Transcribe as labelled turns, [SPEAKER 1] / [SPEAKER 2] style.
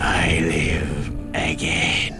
[SPEAKER 1] I live again.